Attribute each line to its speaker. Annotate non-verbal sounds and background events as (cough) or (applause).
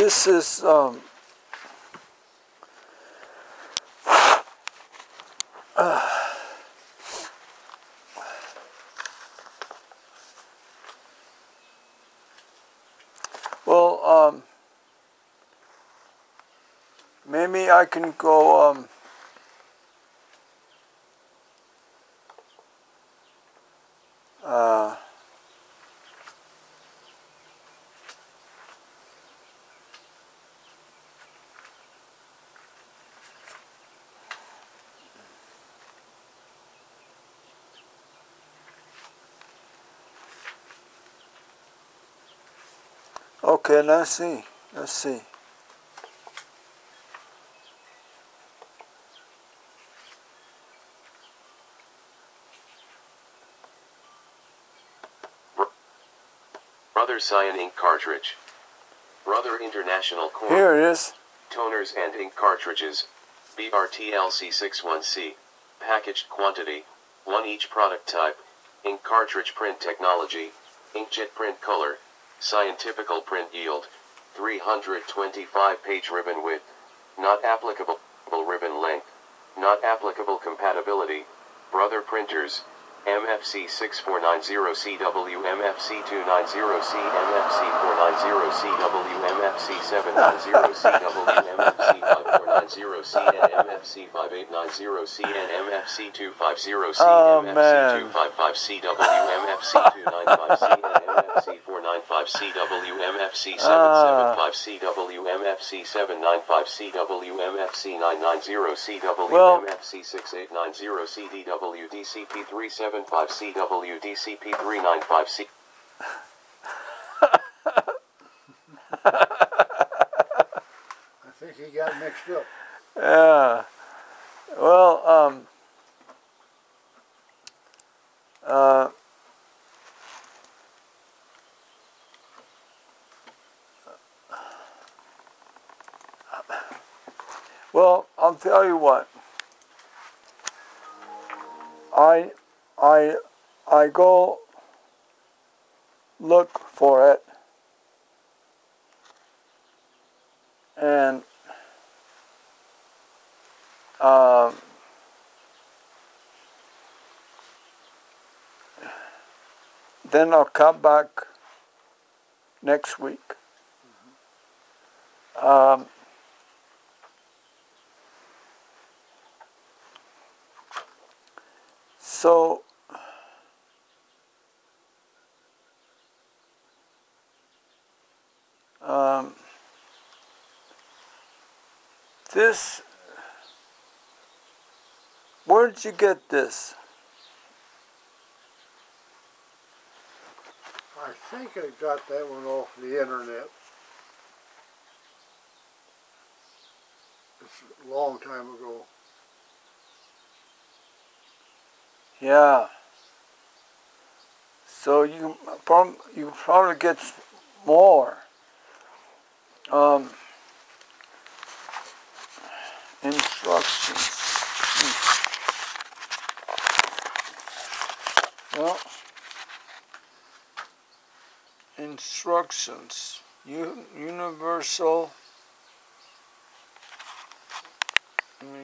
Speaker 1: this is um, uh, (sighs) well um, maybe I can go um, uh, Okay, let's see. Let's see.
Speaker 2: Brother Cyan ink cartridge. Brother International Core.
Speaker 1: Here it is.
Speaker 2: Toners and ink cartridges. BRTLC61C. Packaged quantity. 1 each product type. Ink cartridge print technology. Inkjet print color. Scientifical print yield. 325 page ribbon width. Not applicable ribbon length. Not applicable compatibility. Brother printers. MFC 6490CW, MFC 290C, MFC 490CW, MFC 790CW, MFC 5490C, and MFC 5890C, and MFC 250C,
Speaker 1: Oh,
Speaker 2: MFC 255CW, MFC 295C, and MFC 495CW, MFC
Speaker 1: Ah.
Speaker 2: 775CW, MFC 795CW, MFC 990CW,
Speaker 1: Well-
Speaker 2: MFC 6890CDW, DCP 375CW, DCP 395C.
Speaker 3: I think he got mixed up.
Speaker 1: Yeah. Well, um, uh, well, I'll tell you what. I, I, I go look for it, and um, then I'll come back next week. Um, so um, this where did you get this?
Speaker 3: I think I got that one off the internet. It's a long time ago.
Speaker 1: Yeah. So you prob- you probably get more. Um, instructions. Hmm. Well, instructions. U- universal